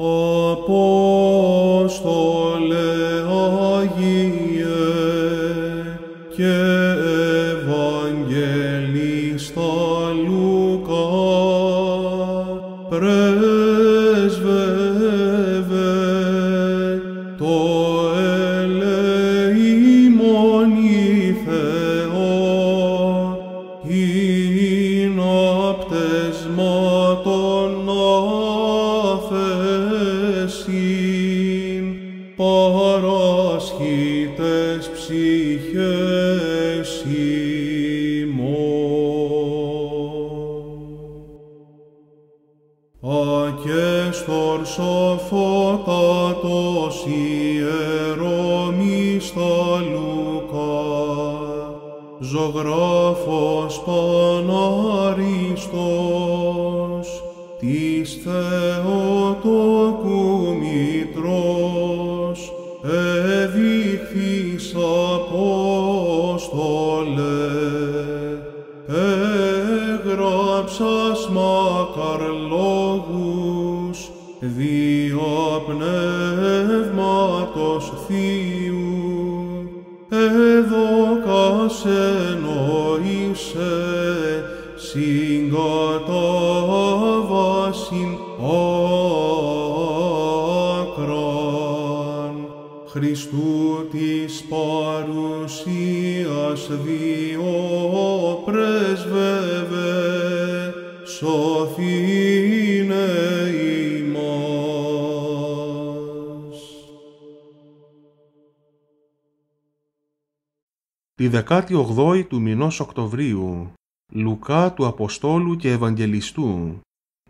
Απόστολε Άγιε και Ευαγγελίστα Λουκά, άφεσιν, παρασχήτες ψυχές ημών. Ακέστορ σοφότατος ιερομίστα Λουκά, ζωγράφος Παναριστός, της Θεοτόκου Μητρός, έγραψας μακαρ λόγους δια πνεύματος Θείου, έδωκας εννοήσε συγκατάβασιν άκραν. Χριστού της παρουσίας διό πρέσβευε σωθήνε ημάς. Τη 18η του μηνός Οκτωβρίου, Λουκά του Αποστόλου και Ευαγγελιστού,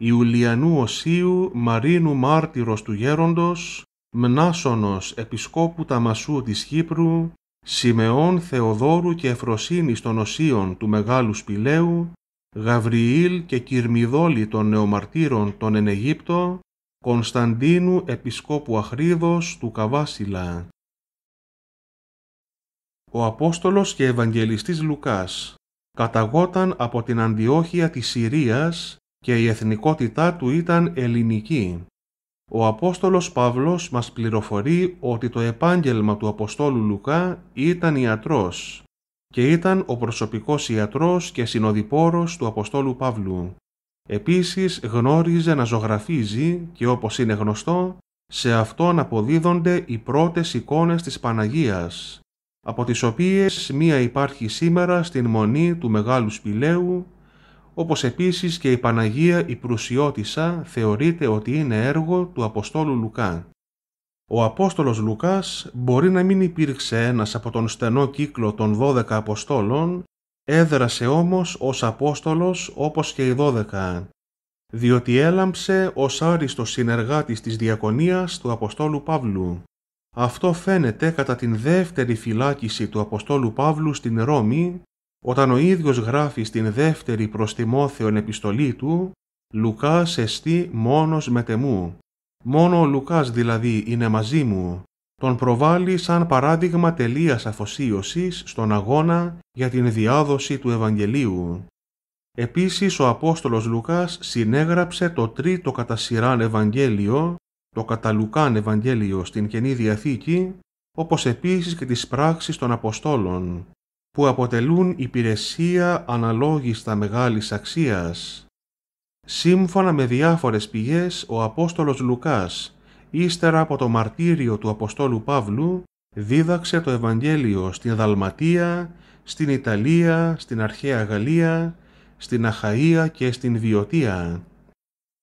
Ιουλιανού Οσίου Μαρίνου Μάρτυρος του Γέροντος, Μνάσονος Επισκόπου Ταμασού της Κύπρου, Σιμεών Θεοδόρου και Εφροσύνης των Οσίων του Μεγάλου Σπηλαίου, Γαβριήλ και Κυρμιδόλη των Νεομαρτύρων των εν Αιγύπτο, Κωνσταντίνου Επισκόπου Αχρίδος του Καβάσιλα. Ο Απόστολος και Ευαγγελιστής Λουκάς καταγόταν από την Αντιόχεια της Συρίας και η εθνικότητά του ήταν ελληνική. Ο Απόστολος Παύλος μας πληροφορεί ότι το επάγγελμα του Αποστόλου Λουκά ήταν ιατρός και ήταν ο προσωπικός ιατρός και συνοδοιπόρος του Αποστόλου Παύλου. Επίσης γνώριζε να ζωγραφίζει και όπως είναι γνωστό, σε αυτόν αποδίδονται οι πρώτες εικόνες της Παναγίας, από τις οποίες μία υπάρχει σήμερα στην Μονή του Μεγάλου Σπηλαίου, όπως επίσης και η Παναγία η Προυσιώτισσα θεωρείται ότι είναι έργο του Αποστόλου Λουκά. Ο Απόστολος Λουκάς μπορεί να μην υπήρξε ένας από τον στενό κύκλο των 12 Αποστόλων, έδρασε όμως ως Απόστολος όπως και οι 12, διότι έλαμψε ως άριστος συνεργάτης της διακονίας του Αποστόλου Παύλου. Αυτό φαίνεται κατά την δεύτερη φυλάκιση του Αποστόλου Παύλου στην Ρώμη, όταν ο ίδιος γράφει στην δεύτερη προς Τιμόθεον επιστολή του «Λουκάς εστί μόνος μετεμού». Μόνο ο Λουκάς δηλαδή είναι μαζί μου. Τον προβάλλει σαν παράδειγμα τελείας αφοσίωσης στον αγώνα για την διάδοση του Ευαγγελίου. Επίσης ο Απόστολος Λουκάς συνέγραψε το τρίτο κατά σειράν Ευαγγέλιο, το κατά Λουκάν Ευαγγέλιο στην Καινή Διαθήκη, όπως επίσης και τις πράξεις των Αποστόλων, που αποτελούν υπηρεσία αναλόγιστα μεγάλης αξίας. Σύμφωνα με διάφορες πηγές, ο Απόστολος Λουκάς, ύστερα από το μαρτύριο του Αποστόλου Παύλου, δίδαξε το Ευαγγέλιο στην Δαλματία, στην Ιταλία, στην Αρχαία Γαλλία, στην Αχαΐα και στην Βιωτία.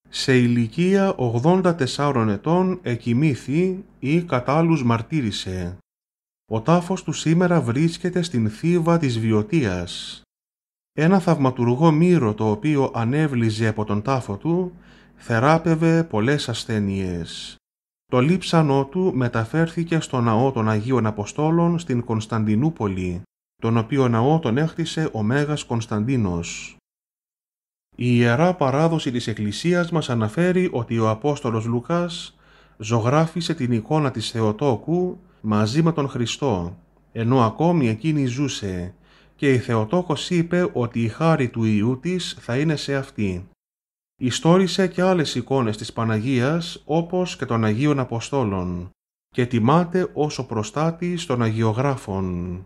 Σε ηλικία 84 ετών εκοιμήθη ή κατά άλλους μαρτύρησε. Ο τάφος του σήμερα βρίσκεται στην θύβα της Βιωτίας. Ένα θαυματουργό μύρο το οποίο ανέβλυζε από τον τάφο του θεράπευε πολλές ασθένειες. Το λείψανό του μεταφέρθηκε στο ναό των Αγίων Αποστόλων στην Κωνσταντινούπολη, τον οποίο ναό τον έχτισε ο Μέγας Κωνσταντίνος. Η Ιερά Παράδοση της Εκκλησίας μας αναφέρει ότι ο Απόστολος Λουκάς ζωγράφισε την εικόνα της Θεοτόκου μαζί με τον Χριστό, ενώ ακόμη εκείνη ζούσε και η Θεοτόκος είπε ότι η χάρη του Ιού της θα είναι σε αυτή. Ιστόρισε και άλλες εικόνες της Παναγίας όπως και των Αγίων Αποστόλων και τιμάται ως ο προστάτης των Αγιογράφων.